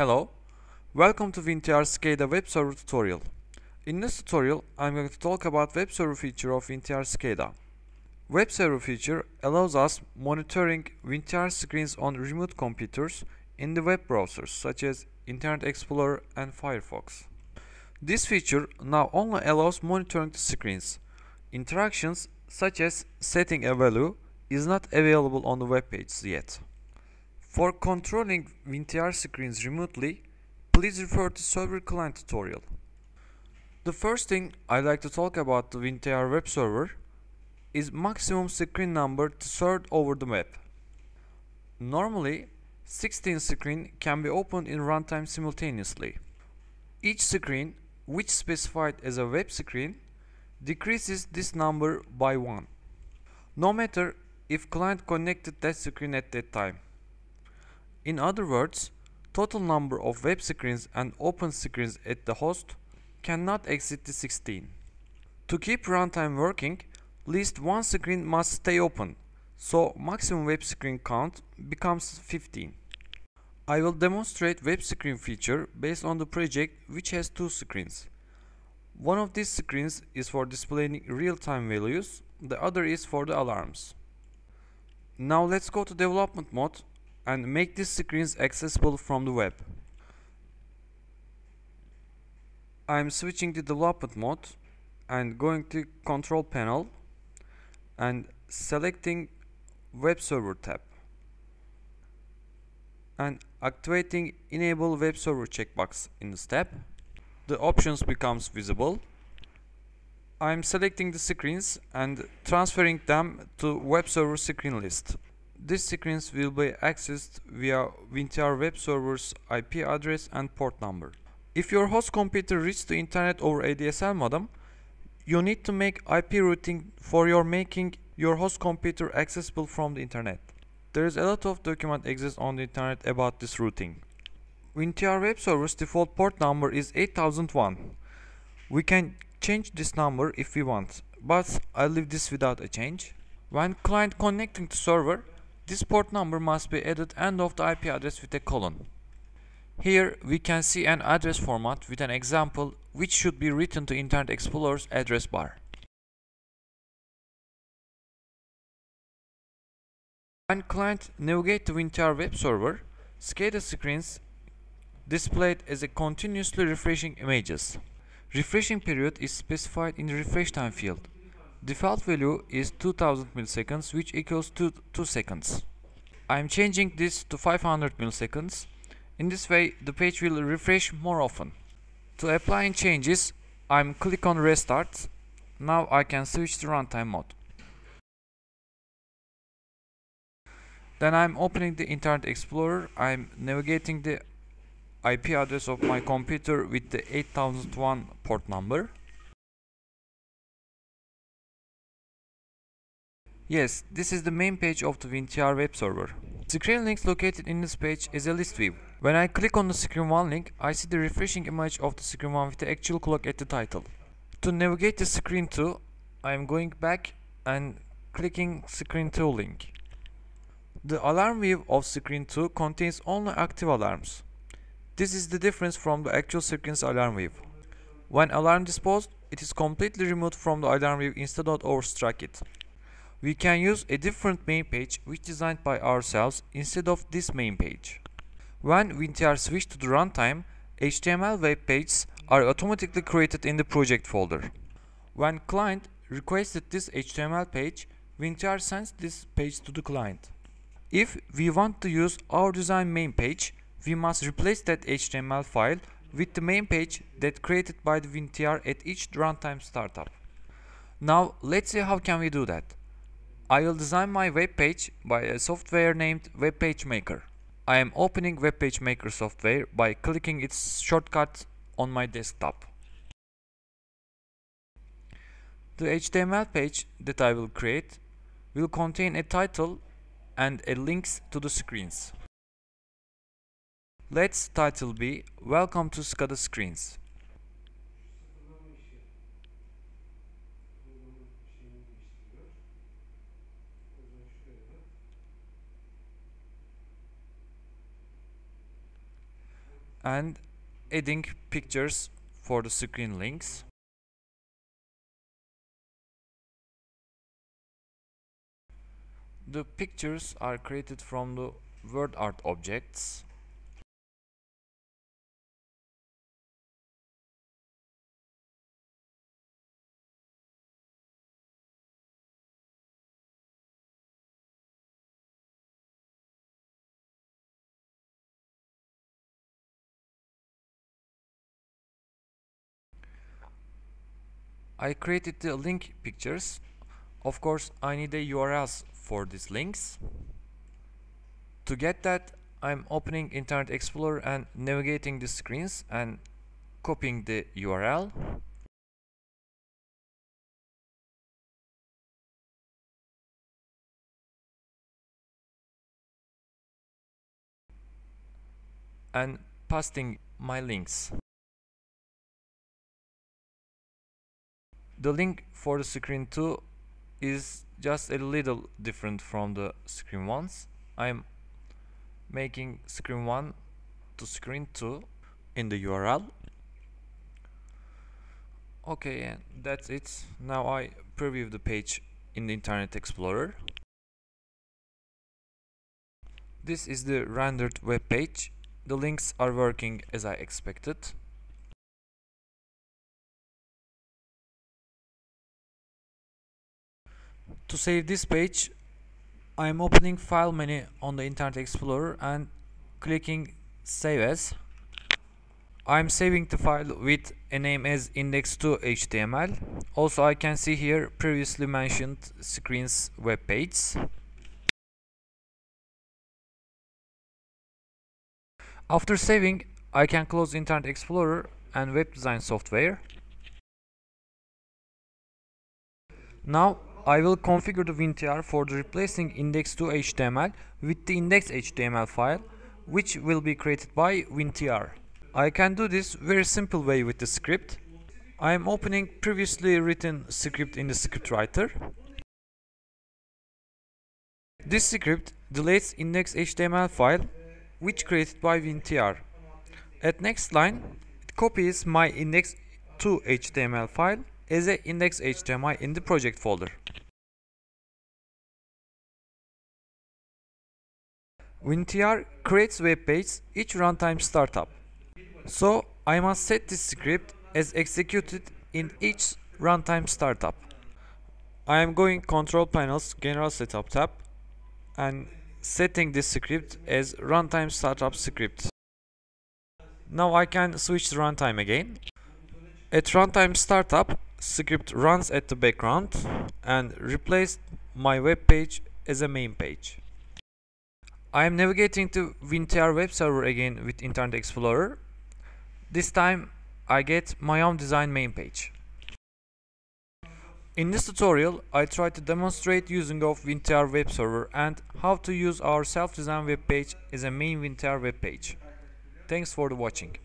Hello, welcome to WinTR SCADA web server tutorial. In this tutorial, I'm going to talk about web server feature of WinTR SCADA. Web server feature allows us monitoring WinTR screens on remote computers in the web browsers such as Internet Explorer and Firefox. This feature now only allows monitoring the screens. Interactions such as setting a value is not available on the web page yet. For controlling WinTR screens remotely, please refer to server client tutorial. The first thing I'd like to talk about the WinTR web server is maximum screen number to serve over the web. Normally, 16 screen can be opened in runtime simultaneously. Each screen, which specified as a web screen, decreases this number by 1. No matter if client connected that screen at that time. In other words, total number of web screens and open screens at the host cannot exceed the 16. To keep runtime working, least one screen must stay open, so maximum web screen count becomes 15. I will demonstrate web screen feature based on the project which has two screens. One of these screens is for displaying real-time values, the other is for the alarms. Now let's go to development mode and make these screens accessible from the web. I'm switching to development mode and going to control panel and selecting web server tab and activating enable web server checkbox in this tab. The options becomes visible. I'm selecting the screens and transferring them to web server screen list these screens will be accessed via WinTR web server's IP address and port number. If your host computer reaches the internet over ADSL modem, you need to make IP routing for your making your host computer accessible from the internet. There is a lot of document exists on the internet about this routing. WinTR web server's default port number is 8001. We can change this number if we want, but I'll leave this without a change. When client connecting to server, this port number must be added end of the IP address with a colon. Here we can see an address format with an example which should be written to Internet Explorer's address bar. When client navigate to WinTR web server, SCADA screens displayed as a continuously refreshing images. Refreshing period is specified in the refresh time field. Default value is 2000 milliseconds which equals to 2 seconds. I am changing this to 500 milliseconds. In this way the page will refresh more often. To apply changes I'm click on restart. Now I can switch to runtime mode. Then I'm opening the Internet Explorer. I'm navigating the IP address of my computer with the 8001 port number. Yes, this is the main page of the WinTR web server. The screen links located in this page is a list view. When I click on the screen 1 link, I see the refreshing image of the screen 1 with the actual clock at the title. To navigate to screen 2, I am going back and clicking screen 2 link. The alarm view of screen 2 contains only active alarms. This is the difference from the actual screen's alarm view. When alarm is disposed, it is completely removed from the alarm view instead of overstrike it we can use a different main page which designed by ourselves instead of this main page. When WinTR switch to the runtime, HTML web pages are automatically created in the project folder. When client requested this HTML page, WinTR sends this page to the client. If we want to use our design main page, we must replace that HTML file with the main page that created by the WinTR at each runtime startup. Now let's see how can we do that. I will design my web page by a software named Web Page Maker. I am opening Web Page Maker software by clicking its shortcut on my desktop. The HTML page that I will create will contain a title and a links to the screens. Let's title be Welcome to SCADA Screens. And adding pictures for the screen links. The pictures are created from the word art objects. I created the link pictures. Of course, I need the URLs for these links. To get that, I'm opening Internet Explorer and navigating the screens and copying the URL. and pasting my links. The link for the screen 2 is just a little different from the screen ones. I'm making screen 1 to screen 2 in the URL. Okay, and that's it. Now I preview the page in the Internet Explorer. This is the rendered web page. The links are working as I expected. To save this page, I am opening file menu on the Internet Explorer and clicking save as. I am saving the file with a name as index2html. Also I can see here previously mentioned screens web page. After saving, I can close Internet Explorer and web design software. Now I will configure the WinTR for the replacing index2html with the index.html file which will be created by WinTR. I can do this very simple way with the script. I am opening previously written script in the script writer. This script deletes index.html file which created by WinTR. At next line, it copies my index2html file as a index.html in the project folder. WinTR creates web page each runtime startup. So I must set this script as executed in each runtime startup. I am going control panels general setup tab and setting this script as runtime startup script. Now I can switch the runtime again. At runtime startup, script runs at the background and replace my web page as a main page. I am navigating to WinTR web server again with Internet Explorer. This time I get my own design main page. In this tutorial, I try to demonstrate using of WinTR web server and how to use our self-designed web page as a main WinTR web page. Thanks for watching.